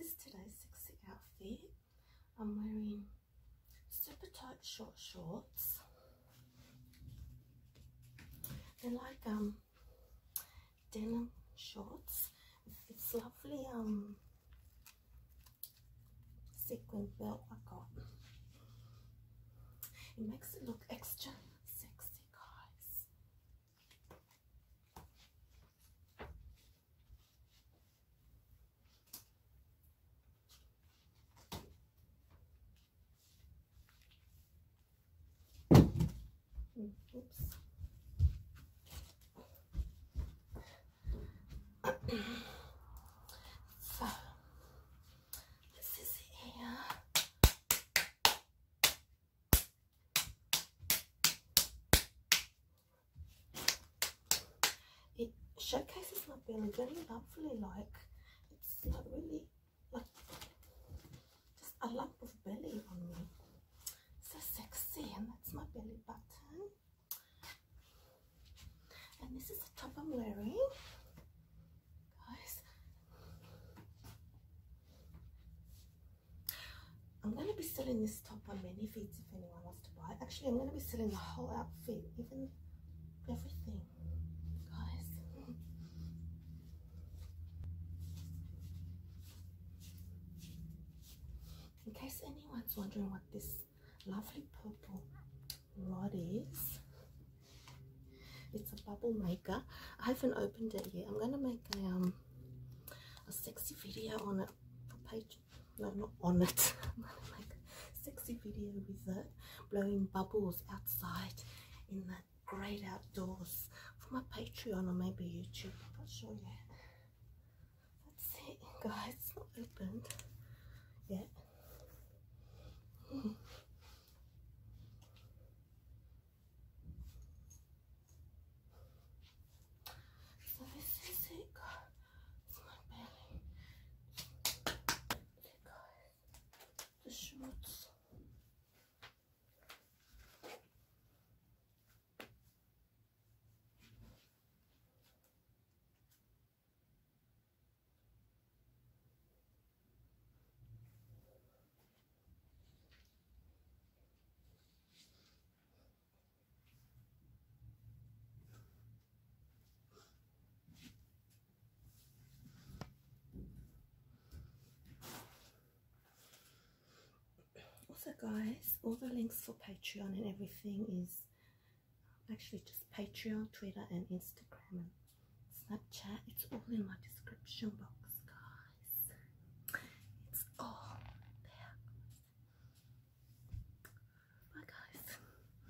is today's sexy outfit. I'm wearing super tight short shorts. They're like um denim shorts It's lovely um sequin belt I got. It makes it look extra sexy, guys. Oops. so, this is here. It showcases my belly very lovely, like it's not really like just a lump of belly on me. So sexy, and that's my belly button. And this is the top I'm wearing, guys. I'm going to be selling this top on ManyVids if anyone wants to buy. Actually, I'm going to be selling the whole outfit, even everything, guys. In case anyone's wondering what this lovely purple rod is, it's a bubble maker. I haven't opened it yet. I'm to make a um a sexy video on it for page. No, not on it. I'm to make a sexy video with it, blowing bubbles outside in the great outdoors for my Patreon or maybe YouTube. I'm not sure yet. That's it, guys. It's not opened yet. So this is it, guys. It's my belly. Okay, guys. The shorts. Also, guys, all the links for Patreon and everything is actually just Patreon, Twitter, and Instagram and Snapchat. It's all in my description box.